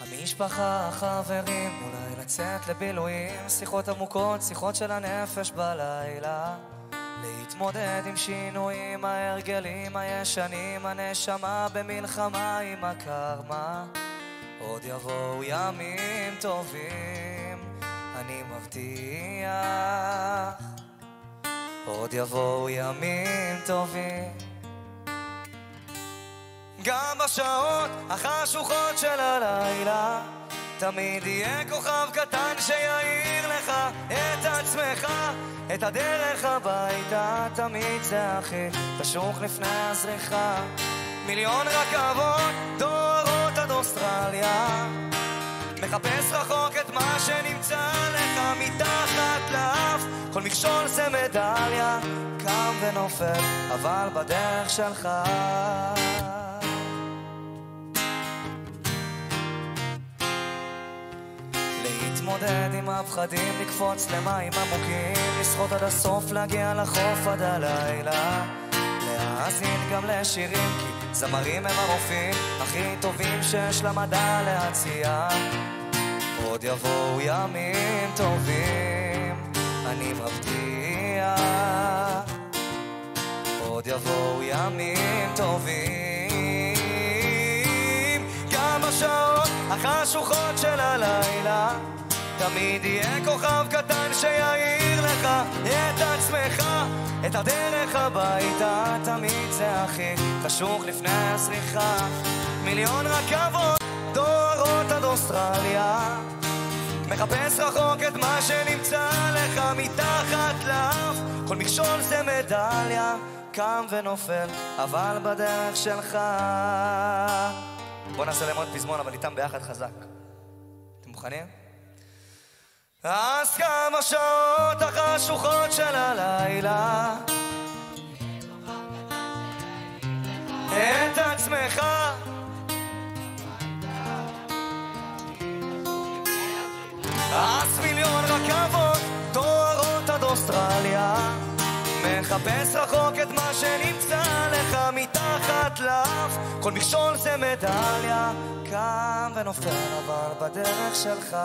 המשפחה, החברים, אולי לצאת לבילויים, שיחות עמוקות, שיחות של הנפש בלילה. להתמודד עם שינויים, ההרגלים הישנים, הנשמה במלחמה עם הקרמה. עוד יבואו ימים טובים, אני מבטיח. עוד יבואו ימים טובים. גם בשעות החשוכות של הלילה תמיד יהיה כוכב קטן שיעיר לך את עצמך, את הדרך הביתה, תמיד זה הכי חשוך לפני הזריחה. מיליון רכבות דורות עד אוסטרליה, מחפש רחוק את מה שנמצא לך מתחת לאף, כל מכשול זה מדליה, קם ונופל, אבל בדרך שלך. להתמודד עם הפחדים, לקפוץ למים עמוקים, לשחות עד הסוף, להגיע לחוף עד הלילה. להאזין גם לשירים, כי זמרים הם הרופאים הכי טובים שיש למדע להציע. עוד יבואו ימים טובים, אני מבטיח. עוד יבואו ימים טובים, החשוכות של הלילה. תמיד יהיה כוכב קטן שיעיר לך את עצמך, את הדרך הביתה, תמיד זה הכי חשוך לפני הסריחה. מיליון רכבות דורות עד אוסטרליה, מחפש רחוק את מה שנמצא לך מתחת לאף, כל מכשול זה מדליה, קם ונופל, אבל בדרך שלך. בוא נעשה להם עוד פזמון, אבל איתם ביחד חזק. אתם מוכנים? אז כמה שעות החשוכות של הלילה את עצמך אז מיליון רכבות דוהרות עד אוסטרליה מחפש רחוק את מה שנמצא לך מתחת לאף כל מכשול זה מדליה קם ונופל אבל בדרך שלך